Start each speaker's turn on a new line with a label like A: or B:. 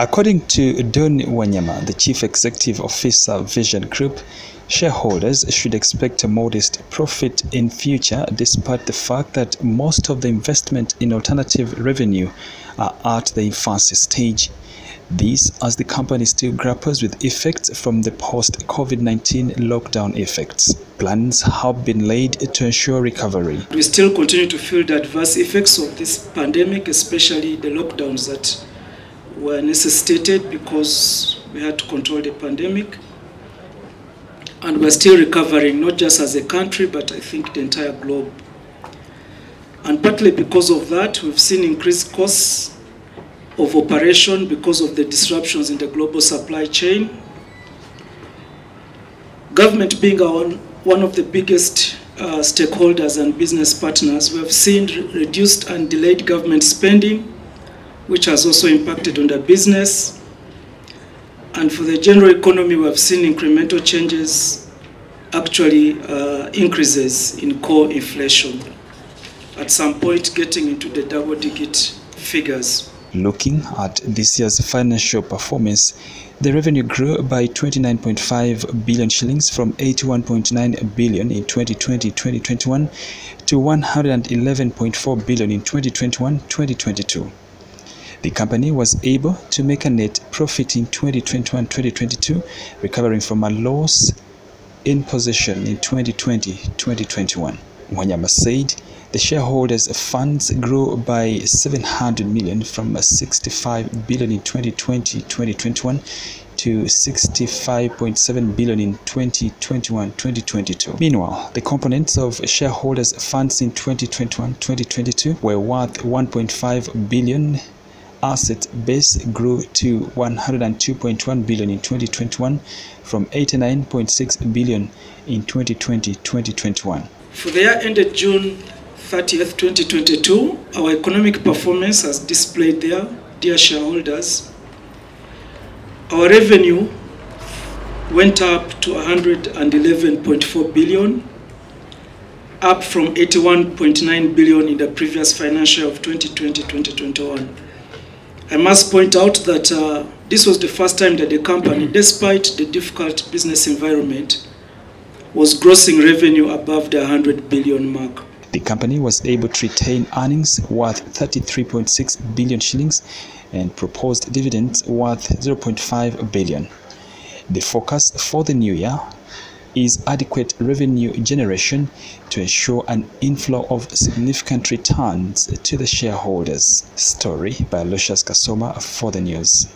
A: According to Don Wanyama, the Chief Executive Officer of Vision Group, shareholders should expect a modest profit in future despite the fact that most of the investment in alternative revenue are at the infancy stage. This as the company still grapples with effects from the post-COVID-19 lockdown effects. Plans have been laid to ensure recovery.
B: We still continue to feel the adverse effects of this pandemic, especially the lockdowns that were necessitated because we had to control the pandemic. And we're still recovering, not just as a country, but I think the entire globe. And partly because of that, we've seen increased costs of operation because of the disruptions in the global supply chain. Government being our, one of the biggest uh, stakeholders and business partners, we have seen reduced and delayed government spending which has also impacted on the business. And for the general economy, we have seen incremental changes, actually uh, increases in core inflation, at some point getting into the double digit figures.
A: Looking at this year's financial performance, the revenue grew by 29.5 billion shillings from 81.9 billion in 2020-2021 to 111.4 billion in 2021-2022. The company was able to make a net profit in 2021-2022, recovering from a loss in position in 2020-2021. Wanyama said the shareholders' funds grew by 700 million from 65 billion in 2020-2021 to 65.7 billion in 2021-2022. Meanwhile, the components of shareholders' funds in 2021-2022 were worth 1.5 billion asset base grew to 102.1 billion in 2021 from 89.6 billion in 2020-2021.
B: For the year ended June 30th, 2022, our economic performance has displayed there, dear shareholders. Our revenue went up to 111.4 billion, up from 81.9 billion in the previous financial year of 2020-2021. I must point out that uh, this was the first time that the company, despite the difficult business environment, was grossing revenue above the 100 billion mark.
A: The company was able to retain earnings worth 33.6 billion shillings and proposed dividends worth 0.5 billion. The focus for the new year is adequate revenue generation to ensure an inflow of significant returns to the shareholders. Story by Lucius Kasoma for the news.